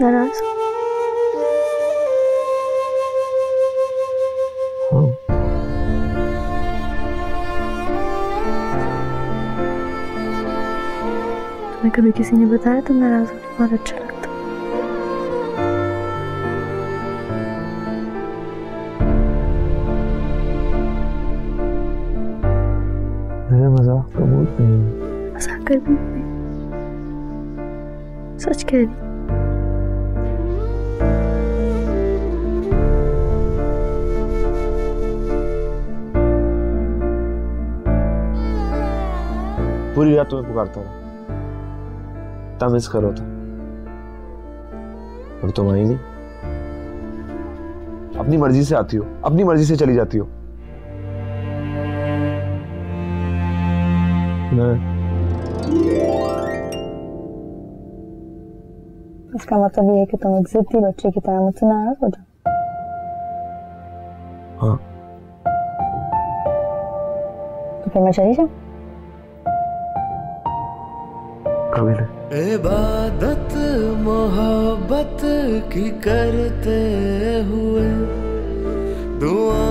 नाराज़। हाँ। तुम्हें कभी किसी ने बताया तुम नाराज़ हो? बहुत अच्छा लगता। मेरे मज़ाक कबूल नहीं मज़ाक कर भी सच कह रही पूरी रात तुम्हें पुकारता रहा तब मिस करो था और तुम आई नहीं अपनी मर्ज़ी से आती हो अपनी मर्ज़ी से चली जाती हो। इसका मतलब ये है कि तुम एक जिद्दी बच्चे की तरह मुझसे नाराज़ हो जाओ। हाँ। तो फिर मैं चली जाऊँ? कभी इबादत मोहब्बत की करते हुए दुआओं